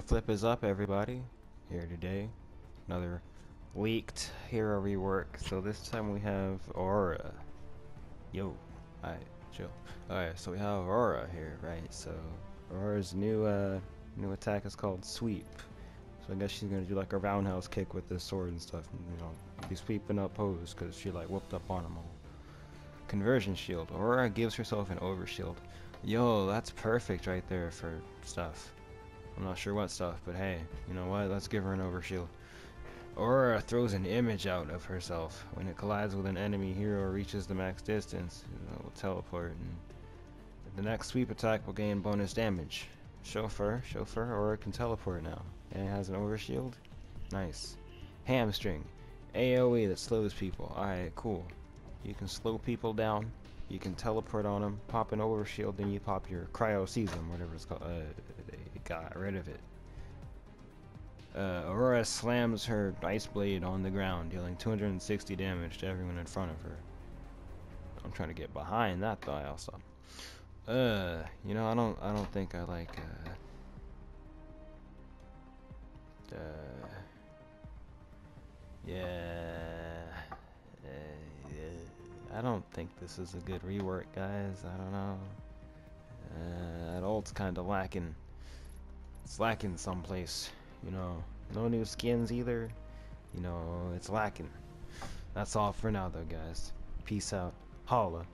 flip is up, everybody. Here today. Another leaked hero rework. So this time we have Aura. Yo. Alright, chill. Alright, so we have Aura here, right? So Aura's new uh new attack is called Sweep. So I guess she's gonna do like a roundhouse kick with this sword and stuff. And, you know, be sweeping up pose because she like whooped up on them all. Conversion shield. Aura gives herself an overshield. Yo, that's perfect right there for stuff. I'm not sure what stuff, but hey, you know what? Let's give her an overshield. Aura throws an image out of herself. When it collides with an enemy hero or reaches the max distance, it will teleport. And the next sweep attack will gain bonus damage. Chauffeur, Chauffeur, Aura can teleport now. And it has an overshield. Nice. Hamstring. AoE that slows people. Alright, cool. You can slow people down. You can teleport on them, pop an overshield, then you pop your Cryoseism, whatever it's called. Uh, got rid of it. Uh, Aurora slams her ice blade on the ground, dealing 260 damage to everyone in front of her. I'm trying to get behind that though. Also, uh, you know, I don't, I don't think I like. Uh, uh, yeah. I don't think this is a good rework, guys. I don't know. Uh, that ult's kind of lacking. It's lacking someplace, you know. No new skins either. You know, it's lacking. That's all for now, though, guys. Peace out. Holla.